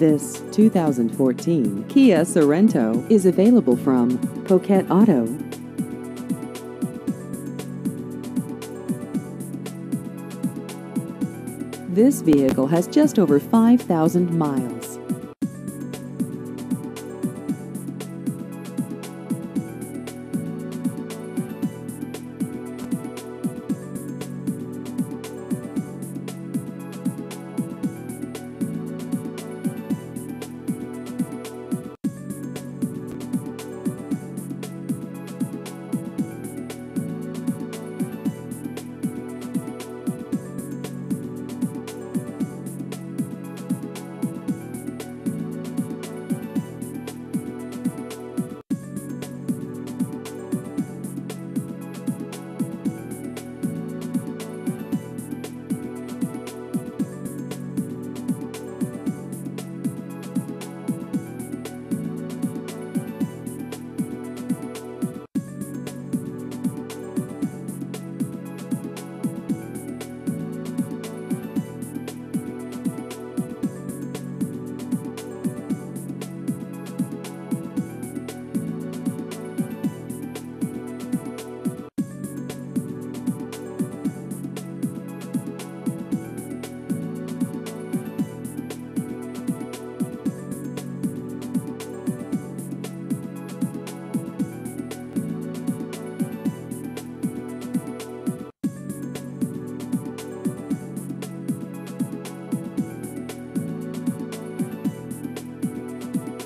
This 2014 Kia Sorento is available from Poquet Auto. This vehicle has just over 5,000 miles.